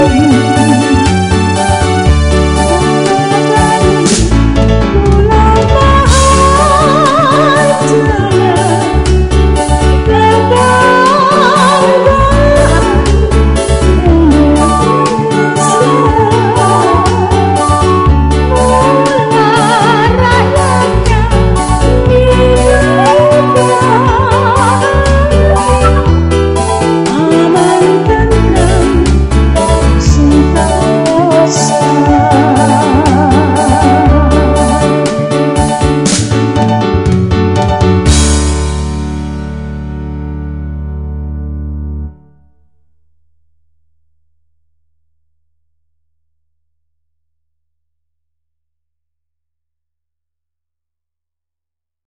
嗯